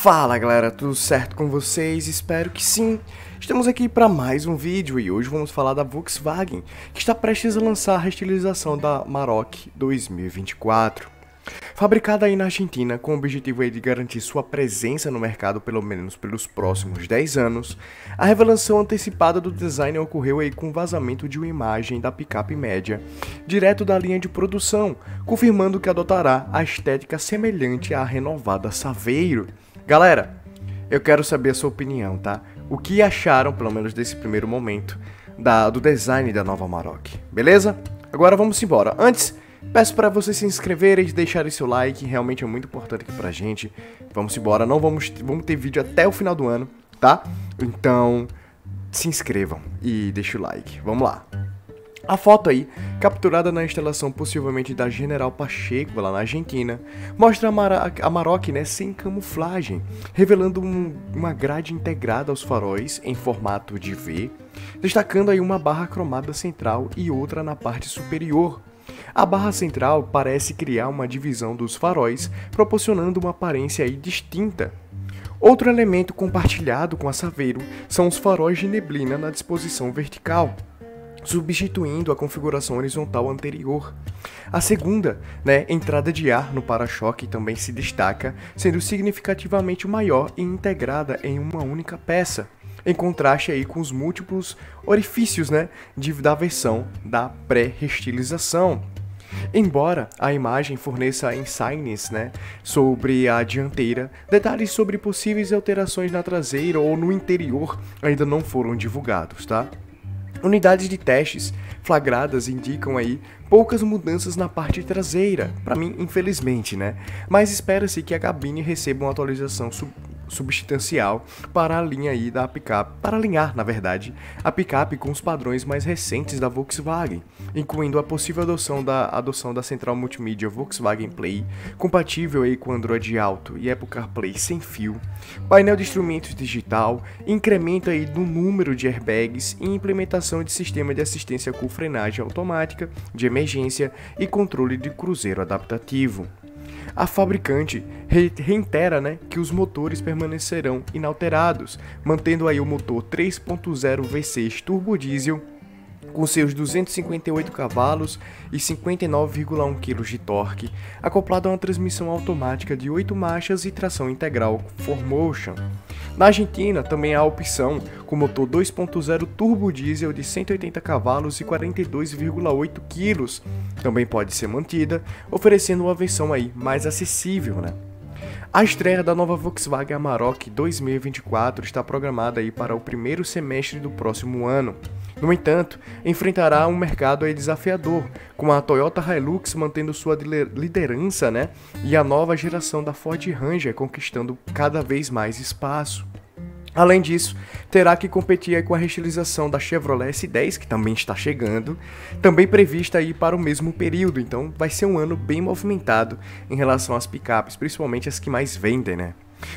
Fala galera, tudo certo com vocês? Espero que sim. Estamos aqui para mais um vídeo e hoje vamos falar da Volkswagen, que está prestes a lançar a restilização da Maroc 2024. Fabricada aí na Argentina com o objetivo de garantir sua presença no mercado pelo menos pelos próximos 10 anos, a revelação antecipada do design ocorreu aí com o vazamento de uma imagem da picape média, direto da linha de produção, confirmando que adotará a estética semelhante à renovada Saveiro. Galera, eu quero saber a sua opinião, tá? O que acharam, pelo menos desse primeiro momento, da, do design da nova Maroc, beleza? Agora vamos embora. Antes, Peço para vocês se inscreverem deixarem seu like, realmente é muito importante aqui pra gente. Vamos embora, não vamos, vamos ter vídeo até o final do ano, tá? Então, se inscrevam e deixem o like. Vamos lá. A foto aí, capturada na instalação possivelmente da General Pacheco, lá na Argentina, mostra a, Mar a Maroc né, sem camuflagem, revelando um, uma grade integrada aos faróis em formato de V, destacando aí uma barra cromada central e outra na parte superior, a barra central parece criar uma divisão dos faróis, proporcionando uma aparência distinta. Outro elemento compartilhado com a Saveiro são os faróis de neblina na disposição vertical, substituindo a configuração horizontal anterior. A segunda, né, entrada de ar no para-choque também se destaca, sendo significativamente maior e integrada em uma única peça, em contraste aí com os múltiplos orifícios né, de, da versão da pré-restilização. Embora a imagem forneça insights né, sobre a dianteira, detalhes sobre possíveis alterações na traseira ou no interior ainda não foram divulgados, tá? Unidades de testes flagradas indicam aí poucas mudanças na parte traseira, para mim, infelizmente, né? Mas espera-se que a cabine receba uma atualização substancial para a linha aí da picape, para alinhar, na verdade, a picape com os padrões mais recentes da Volkswagen, incluindo a possível adoção da adoção da central multimídia Volkswagen Play, compatível aí com Android Auto e Apple CarPlay sem fio, painel de instrumentos digital, incremento aí do número de airbags e implementação de sistema de assistência com frenagem automática, de emergência e controle de cruzeiro adaptativo. A fabricante reitera né, que os motores permanecerão inalterados, mantendo aí o motor 3.0 V6 turbo diesel com seus 258 cavalos e 59,1 kg de torque, acoplado a uma transmissão automática de 8 marchas e tração integral 4Motion. Na Argentina, também há a opção com motor 2.0 turbo diesel de 180 cavalos e 42,8 kg. Também pode ser mantida, oferecendo uma versão aí mais acessível, né? A estreia da nova Volkswagen Amarok 2024 está programada aí para o primeiro semestre do próximo ano. No entanto, enfrentará um mercado desafiador, com a Toyota Hilux mantendo sua liderança né, e a nova geração da Ford Ranger conquistando cada vez mais espaço. Além disso, terá que competir com a restilização da Chevrolet S10, que também está chegando, também prevista aí para o mesmo período, então vai ser um ano bem movimentado em relação às picapes, principalmente as que mais vendem, né?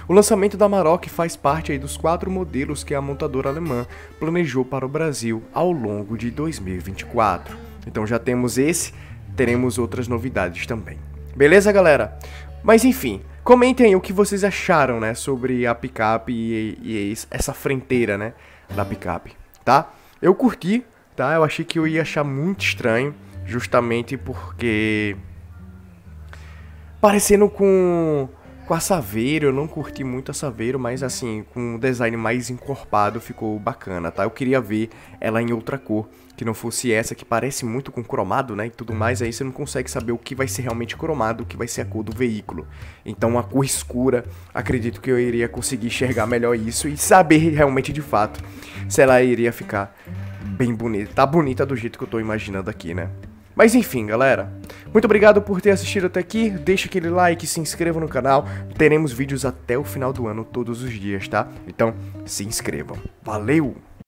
O lançamento da Maroc faz parte dos quatro modelos que a montadora alemã planejou para o Brasil ao longo de 2024. Então já temos esse, teremos outras novidades também. Beleza, galera? Mas enfim, comentem o que vocês acharam, né, sobre a picape e, e essa frenteira, né, da picape, tá? Eu curti, tá? Eu achei que eu ia achar muito estranho, justamente porque parecendo com com a Saveiro, eu não curti muito a Saveiro, mas assim, com um design mais encorpado ficou bacana, tá? Eu queria ver ela em outra cor, que não fosse essa, que parece muito com cromado, né? E tudo mais, aí você não consegue saber o que vai ser realmente cromado, o que vai ser a cor do veículo. Então, a cor escura, acredito que eu iria conseguir enxergar melhor isso e saber realmente de fato se ela iria ficar bem bonita. Tá bonita do jeito que eu tô imaginando aqui, né? Mas enfim, galera. Muito obrigado por ter assistido até aqui. Deixa aquele like, se inscreva no canal. Teremos vídeos até o final do ano todos os dias, tá? Então, se inscrevam. Valeu!